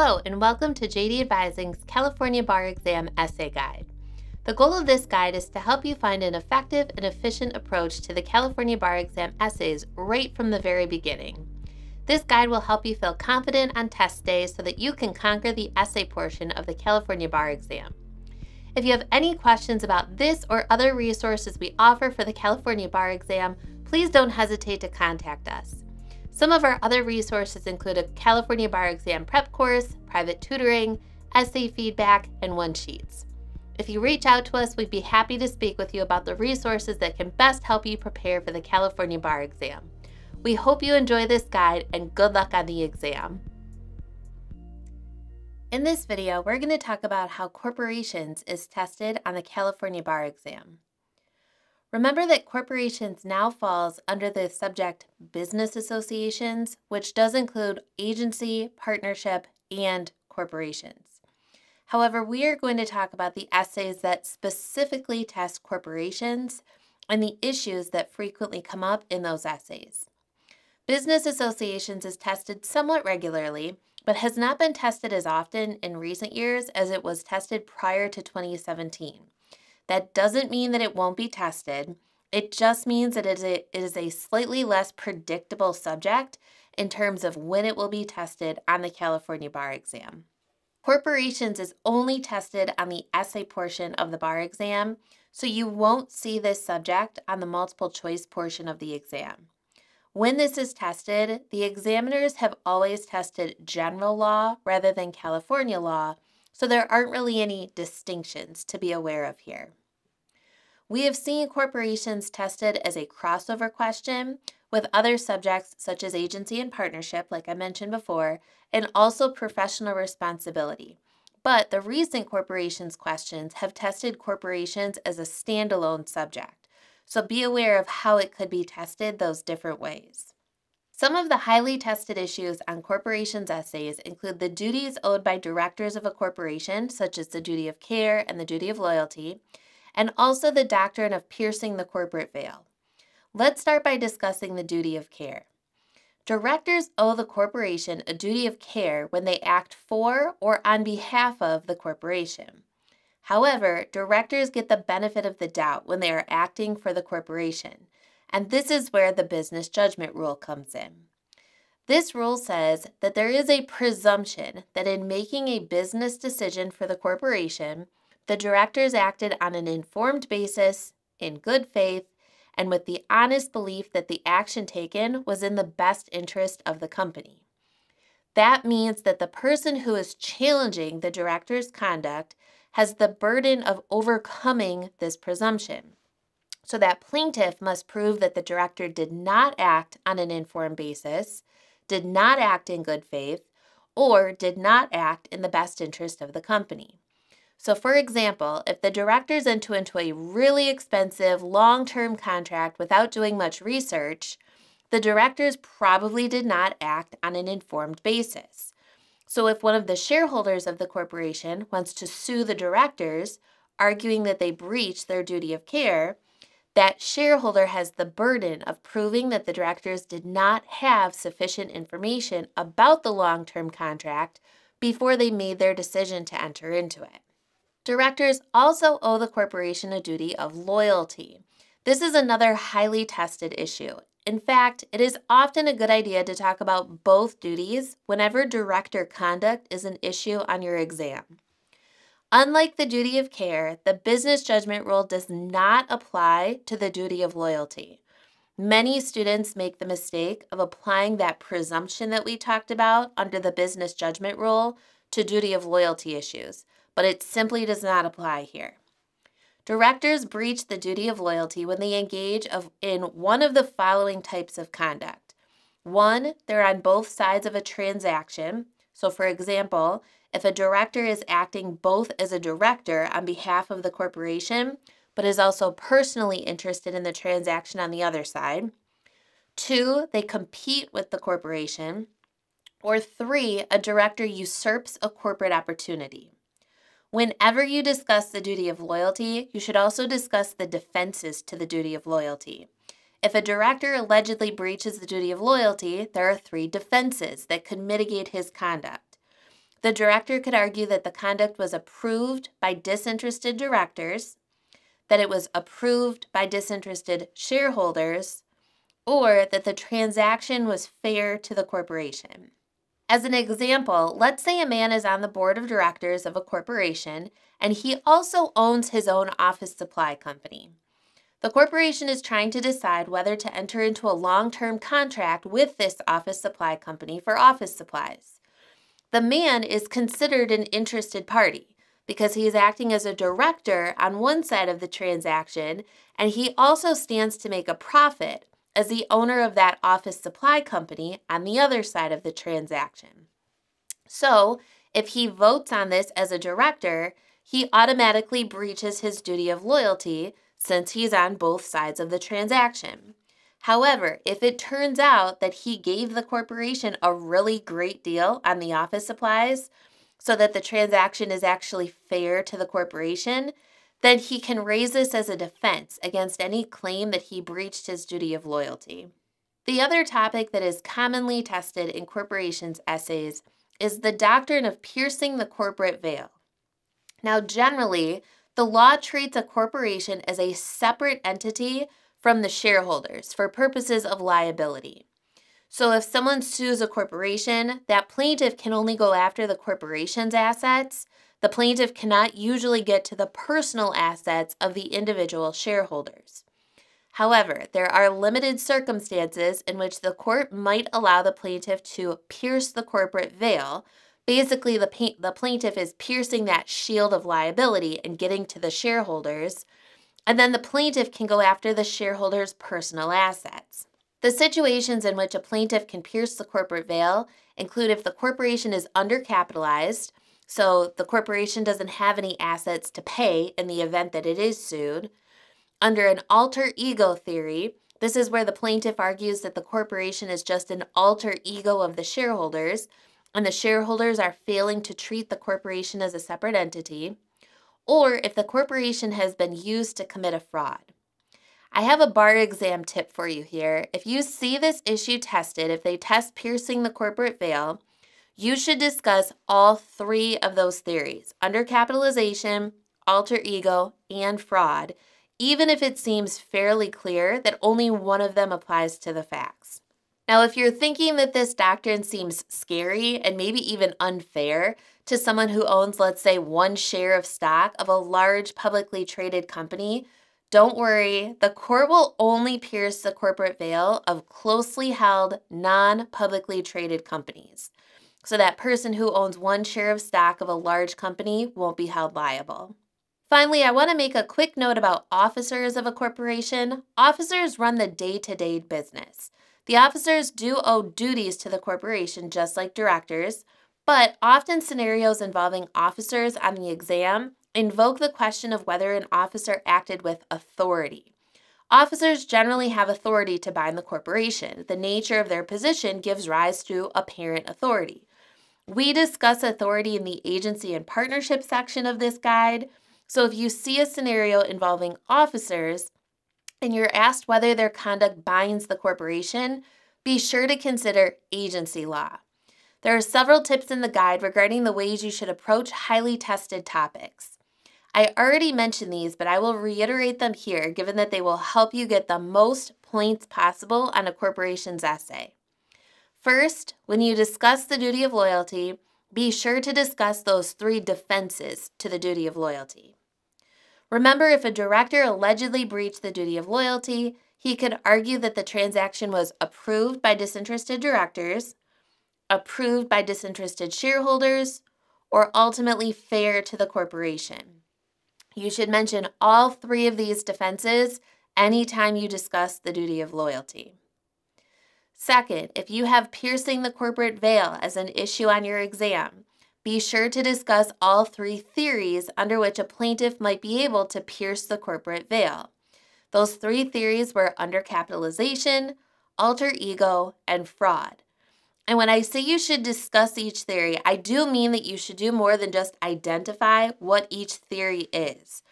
Hello, and welcome to JD Advising's California Bar Exam Essay Guide. The goal of this guide is to help you find an effective and efficient approach to the California Bar Exam essays right from the very beginning. This guide will help you feel confident on test days so that you can conquer the essay portion of the California Bar Exam. If you have any questions about this or other resources we offer for the California Bar Exam, please don't hesitate to contact us. Some of our other resources include a California Bar Exam prep course, private tutoring, essay feedback, and one sheets. If you reach out to us, we'd be happy to speak with you about the resources that can best help you prepare for the California Bar Exam. We hope you enjoy this guide and good luck on the exam. In this video, we're going to talk about how corporations is tested on the California Bar Exam. Remember that corporations now falls under the subject business associations, which does include agency, partnership, and corporations. However, we are going to talk about the essays that specifically test corporations and the issues that frequently come up in those essays. Business associations is tested somewhat regularly, but has not been tested as often in recent years as it was tested prior to 2017. That doesn't mean that it won't be tested. It just means that it is, a, it is a slightly less predictable subject in terms of when it will be tested on the California bar exam. Corporations is only tested on the essay portion of the bar exam, so you won't see this subject on the multiple choice portion of the exam. When this is tested, the examiners have always tested general law rather than California law, so there aren't really any distinctions to be aware of here. We have seen corporations tested as a crossover question with other subjects such as agency and partnership, like I mentioned before, and also professional responsibility. But the recent corporations questions have tested corporations as a standalone subject, so be aware of how it could be tested those different ways. Some of the highly tested issues on corporations essays include the duties owed by directors of a corporation, such as the duty of care and the duty of loyalty, and also the doctrine of piercing the corporate veil. Let's start by discussing the duty of care. Directors owe the corporation a duty of care when they act for or on behalf of the corporation. However, directors get the benefit of the doubt when they are acting for the corporation, and this is where the business judgment rule comes in. This rule says that there is a presumption that in making a business decision for the corporation, the directors acted on an informed basis, in good faith, and with the honest belief that the action taken was in the best interest of the company. That means that the person who is challenging the director's conduct has the burden of overcoming this presumption. So that plaintiff must prove that the director did not act on an informed basis, did not act in good faith, or did not act in the best interest of the company. So, for example, if the directors enter into a really expensive long term contract without doing much research, the directors probably did not act on an informed basis. So, if one of the shareholders of the corporation wants to sue the directors, arguing that they breached their duty of care, that shareholder has the burden of proving that the directors did not have sufficient information about the long term contract before they made their decision to enter into it. Directors also owe the corporation a duty of loyalty. This is another highly tested issue. In fact, it is often a good idea to talk about both duties whenever director conduct is an issue on your exam. Unlike the duty of care, the business judgment rule does not apply to the duty of loyalty. Many students make the mistake of applying that presumption that we talked about under the business judgment rule to duty of loyalty issues but it simply does not apply here. Directors breach the duty of loyalty when they engage of, in one of the following types of conduct. One, they're on both sides of a transaction. So, for example, if a director is acting both as a director on behalf of the corporation, but is also personally interested in the transaction on the other side. Two, they compete with the corporation. Or three, a director usurps a corporate opportunity. Whenever you discuss the duty of loyalty, you should also discuss the defenses to the duty of loyalty. If a director allegedly breaches the duty of loyalty, there are three defenses that could mitigate his conduct. the director could argue that the conduct was approved by disinterested directors, that it was approved by disinterested shareholders, or that the transaction was fair to the corporation. As an example, let's say a man is on the board of directors of a corporation and he also owns his own office supply company. The corporation is trying to decide whether to enter into a long term contract with this office supply company for office supplies. The man is considered an interested party because he is acting as a director on one side of the transaction and he also stands to make a profit as the owner of that office supply company on the other side of the transaction. So, if he votes on this as a director, he automatically breaches his duty of loyalty since he's on both sides of the transaction. However, if it turns out that he gave the corporation a really great deal on the office supplies so that the transaction is actually fair to the corporation, then he can raise this as a defense against any claim that he breached his duty of loyalty. The other topic that is commonly tested in corporations' essays is the doctrine of piercing the corporate veil. Now, generally, the law treats a corporation as a separate entity from the shareholders for purposes of liability. So, if someone sues a corporation, that plaintiff can only go after the corporation's assets the plaintiff cannot usually get to the personal assets of the individual shareholders. However, there are limited circumstances in which the court might allow the plaintiff to pierce the corporate veil. Basically, the, the plaintiff is piercing that shield of liability and getting to the shareholders, and then the plaintiff can go after the shareholders' personal assets. The situations in which a plaintiff can pierce the corporate veil include if the corporation is undercapitalized, so the corporation doesn't have any assets to pay in the event that it is sued. Under an alter ego theory, this is where the plaintiff argues that the corporation is just an alter ego of the shareholders, and the shareholders are failing to treat the corporation as a separate entity, or if the corporation has been used to commit a fraud. I have a bar exam tip for you here. If you see this issue tested, if they test piercing the corporate veil, you should discuss all three of those theories undercapitalization, alter ego, and fraud, even if it seems fairly clear that only one of them applies to the facts. Now, if you're thinking that this doctrine seems scary and maybe even unfair to someone who owns, let's say, one share of stock of a large publicly traded company, don't worry, the court will only pierce the corporate veil of closely held, non publicly traded companies so that person who owns one share of stock of a large company won't be held liable. Finally, I want to make a quick note about officers of a corporation. Officers run the day to day business. The officers do owe duties to the corporation just like directors, but often scenarios involving officers on the exam invoke the question of whether an officer acted with authority. Officers generally have authority to bind the corporation. The nature of their position gives rise to apparent authority. We discuss authority in the agency and partnership section of this guide. So if you see a scenario involving officers and you're asked whether their conduct binds the corporation, be sure to consider agency law. There are several tips in the guide regarding the ways you should approach highly tested topics. I already mentioned these, but I will reiterate them here given that they will help you get the most points possible on a corporation's essay. First, when you discuss the duty of loyalty, be sure to discuss those three defenses to the duty of loyalty. Remember, if a director allegedly breached the duty of loyalty, he could argue that the transaction was approved by disinterested directors, approved by disinterested shareholders, or ultimately fair to the corporation. You should mention all three of these defenses anytime you discuss the duty of loyalty. Second, if you have piercing the corporate veil as an issue on your exam, be sure to discuss all three theories under which a plaintiff might be able to pierce the corporate veil. Those three theories were undercapitalization, alter ego, and fraud. And when I say you should discuss each theory, I do mean that you should do more than just identify what each theory is.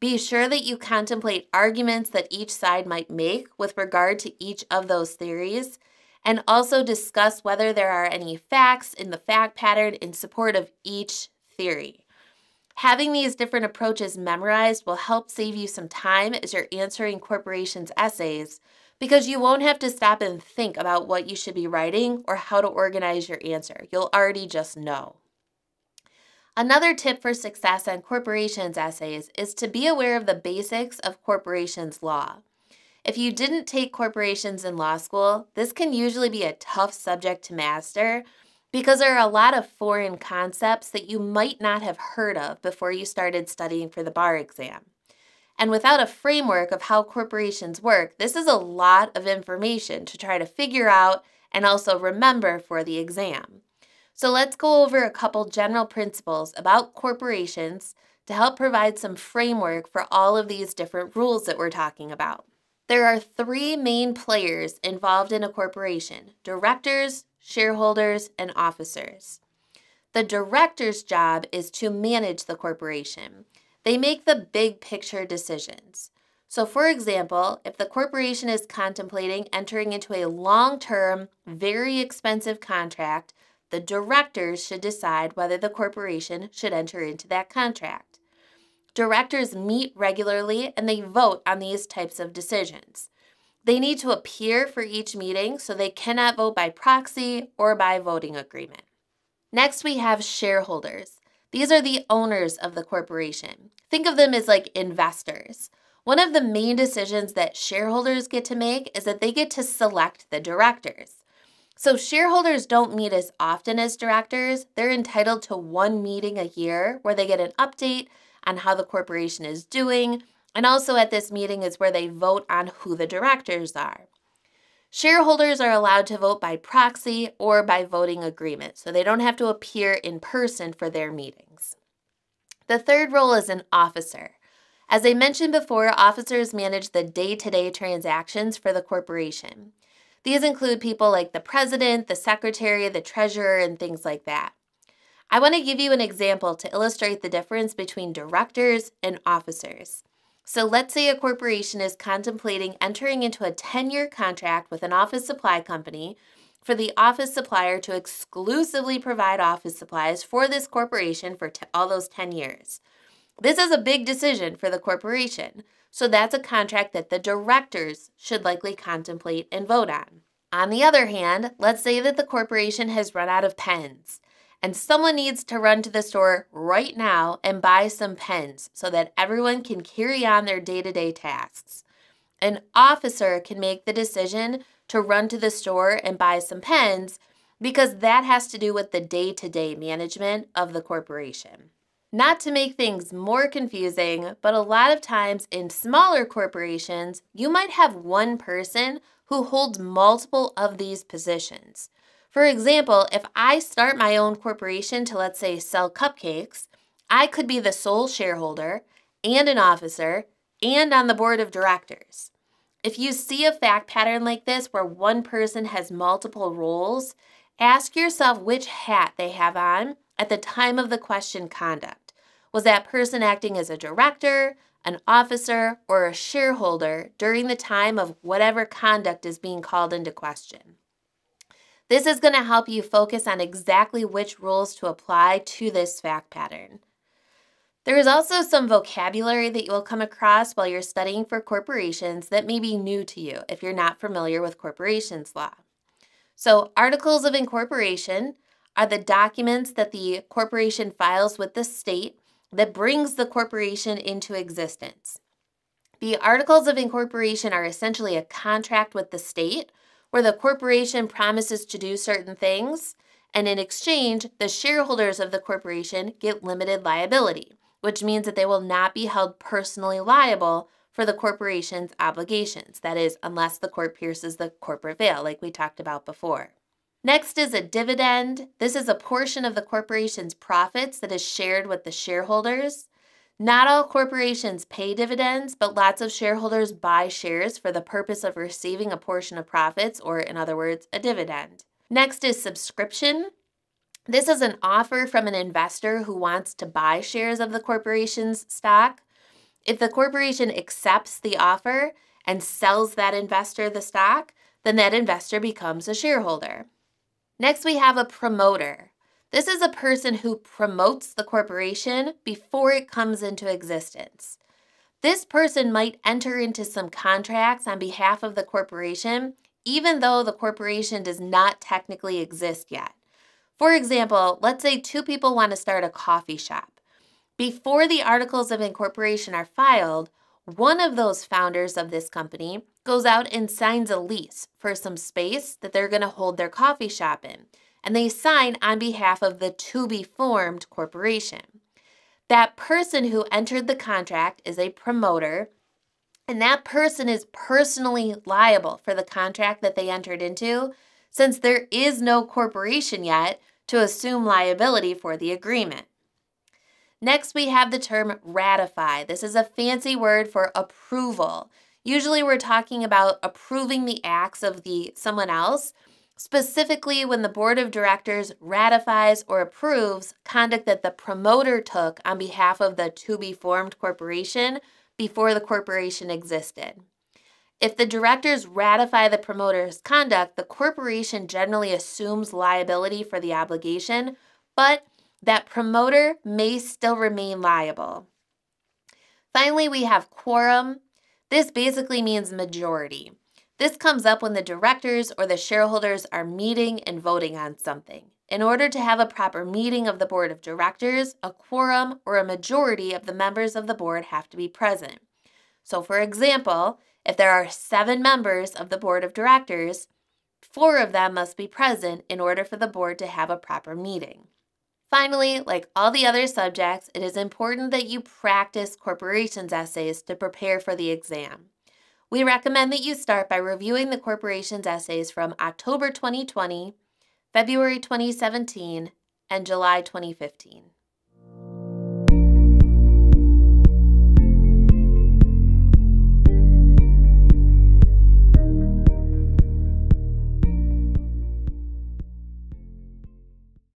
Be sure that you contemplate arguments that each side might make with regard to each of those theories and also discuss whether there are any facts in the fact pattern in support of each theory. Having these different approaches memorized will help save you some time as you're answering corporations' essays because you won't have to stop and think about what you should be writing or how to organize your answer. You'll already just know. Another tip for success on corporations essays is to be aware of the basics of corporations law. If you didn't take corporations in law school, this can usually be a tough subject to master because there are a lot of foreign concepts that you might not have heard of before you started studying for the bar exam. And without a framework of how corporations work, this is a lot of information to try to figure out and also remember for the exam. So let's go over a couple general principles about corporations to help provide some framework for all of these different rules that we're talking about. There are three main players involved in a corporation directors, shareholders, and officers. The director's job is to manage the corporation. They make the big picture decisions. So, for example, if the corporation is contemplating entering into a long term, very expensive contract, the directors should decide whether the corporation should enter into that contract. Directors meet regularly and they vote on these types of decisions. They need to appear for each meeting, so they cannot vote by proxy or by voting agreement. Next, we have shareholders. These are the owners of the corporation. Think of them as like investors. One of the main decisions that shareholders get to make is that they get to select the directors. So, shareholders don't meet as often as directors. They're entitled to one meeting a year where they get an update on how the corporation is doing and also at this meeting is where they vote on who the directors are. Shareholders are allowed to vote by proxy or by voting agreement, so they don't have to appear in person for their meetings. The third role is an officer. As I mentioned before, officers manage the day to day transactions for the corporation. These include people like the president, the secretary, the treasurer, and things like that. I want to give you an example to illustrate the difference between directors and officers. So let's say a corporation is contemplating entering into a 10 year contract with an office supply company for the office supplier to exclusively provide office supplies for this corporation for all those 10 years. This is a big decision for the corporation, so that's a contract that the directors should likely contemplate and vote on. On the other hand, let's say that the corporation has run out of pens and someone needs to run to the store right now and buy some pens so that everyone can carry on their day to day tasks. An officer can make the decision to run to the store and buy some pens because that has to do with the day to day management of the corporation. Not to make things more confusing, but a lot of times in smaller corporations, you might have one person who holds multiple of these positions. For example, if I start my own corporation to, let's say, sell cupcakes, I could be the sole shareholder and an officer and on the board of directors. If you see a fact pattern like this where one person has multiple roles, ask yourself which hat they have on at the time of the question conduct. Was that person acting as a director, an officer, or a shareholder during the time of whatever conduct is being called into question? This is going to help you focus on exactly which rules to apply to this fact pattern. There is also some vocabulary that you will come across while you're studying for corporations that may be new to you if you're not familiar with corporations law. So, articles of incorporation are the documents that the corporation files with the state that brings the corporation into existence. The articles of incorporation are essentially a contract with the state where the corporation promises to do certain things, and in exchange, the shareholders of the corporation get limited liability, which means that they will not be held personally liable for the corporation's obligations. That is, unless the court pierces the corporate veil, like we talked about before. Next is a dividend. This is a portion of the corporation's profits that is shared with the shareholders. Not all corporations pay dividends, but lots of shareholders buy shares for the purpose of receiving a portion of profits, or in other words, a dividend. Next is subscription. This is an offer from an investor who wants to buy shares of the corporation's stock. If the corporation accepts the offer and sells that investor the stock, then that investor becomes a shareholder. Next, we have a promoter. This is a person who promotes the corporation before it comes into existence. This person might enter into some contracts on behalf of the corporation, even though the corporation does not technically exist yet. For example, let's say two people want to start a coffee shop. Before the articles of incorporation are filed, one of those founders of this company goes out and signs a lease for some space that they're going to hold their coffee shop in, and they sign on behalf of the to be formed corporation. That person who entered the contract is a promoter, and that person is personally liable for the contract that they entered into since there is no corporation yet to assume liability for the agreement. Next, we have the term ratify. This is a fancy word for approval. Usually, we're talking about approving the acts of the someone else, specifically when the board of directors ratifies or approves conduct that the promoter took on behalf of the to be formed corporation before the corporation existed. If the directors ratify the promoter's conduct, the corporation generally assumes liability for the obligation, but that promoter may still remain liable. Finally, we have quorum. This basically means majority. This comes up when the directors or the shareholders are meeting and voting on something. In order to have a proper meeting of the board of directors, a quorum or a majority of the members of the board have to be present. So, for example, if there are seven members of the board of directors, four of them must be present in order for the board to have a proper meeting. Finally, like all the other subjects, it is important that you practice corporations essays to prepare for the exam. We recommend that you start by reviewing the corporations essays from October 2020, February 2017, and July 2015.